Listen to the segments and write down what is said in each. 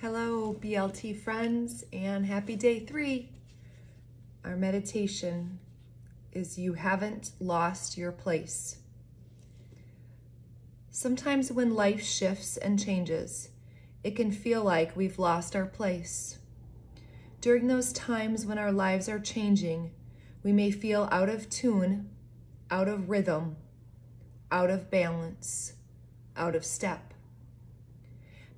Hello, BLT friends, and happy day three. Our meditation is You Haven't Lost Your Place. Sometimes when life shifts and changes, it can feel like we've lost our place. During those times when our lives are changing, we may feel out of tune, out of rhythm, out of balance, out of step.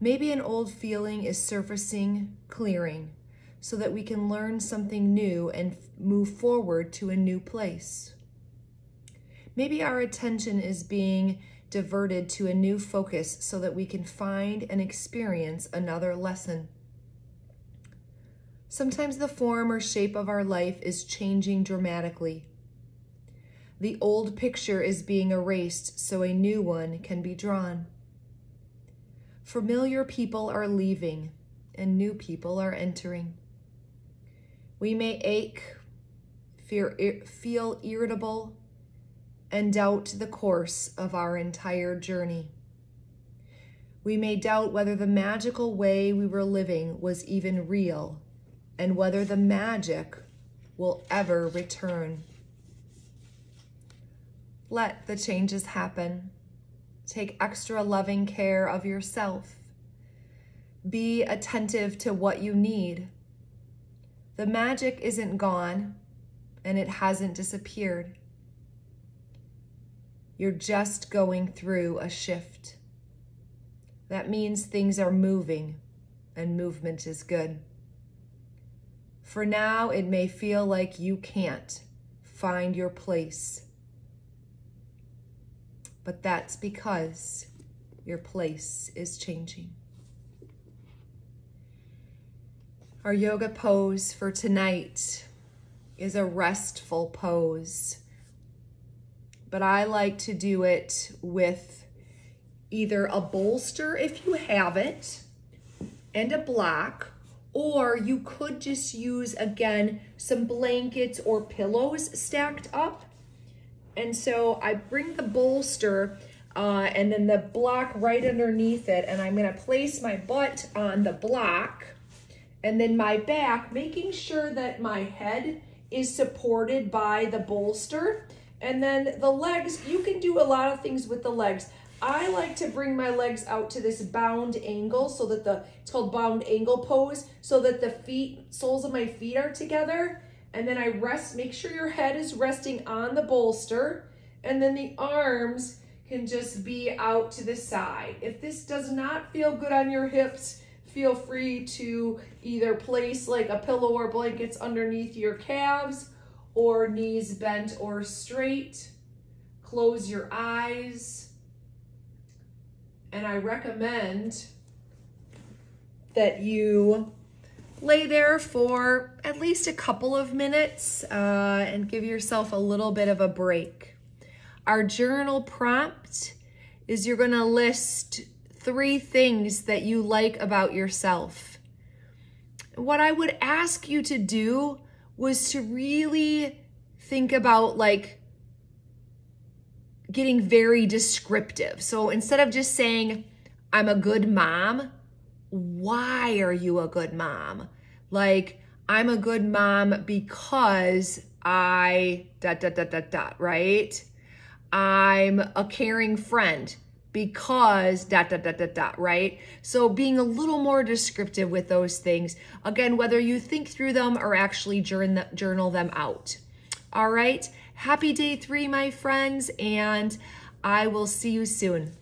Maybe an old feeling is surfacing, clearing, so that we can learn something new and move forward to a new place. Maybe our attention is being diverted to a new focus so that we can find and experience another lesson. Sometimes the form or shape of our life is changing dramatically. The old picture is being erased so a new one can be drawn. Familiar people are leaving and new people are entering. We may ache, fear, feel irritable, and doubt the course of our entire journey. We may doubt whether the magical way we were living was even real and whether the magic will ever return. Let the changes happen. Take extra loving care of yourself. Be attentive to what you need. The magic isn't gone and it hasn't disappeared. You're just going through a shift. That means things are moving and movement is good. For now, it may feel like you can't find your place but that's because your place is changing. Our yoga pose for tonight is a restful pose, but I like to do it with either a bolster if you have it and a block, or you could just use again some blankets or pillows stacked up and so I bring the bolster uh, and then the block right underneath it. And I'm gonna place my butt on the block and then my back, making sure that my head is supported by the bolster. And then the legs, you can do a lot of things with the legs. I like to bring my legs out to this bound angle so that the, it's called bound angle pose, so that the feet, soles of my feet are together and then I rest, make sure your head is resting on the bolster and then the arms can just be out to the side. If this does not feel good on your hips, feel free to either place like a pillow or blankets underneath your calves or knees bent or straight. Close your eyes. And I recommend that you lay there for at least a couple of minutes uh, and give yourself a little bit of a break. Our journal prompt is you're going to list three things that you like about yourself. What I would ask you to do was to really think about like getting very descriptive. So instead of just saying, I'm a good mom, why are you a good mom? Like, I'm a good mom because I dot dot dot dot dot, right? I'm a caring friend because dot dot dot dot dot, right? So being a little more descriptive with those things. Again, whether you think through them or actually journal them out. All right. Happy day three, my friends, and I will see you soon.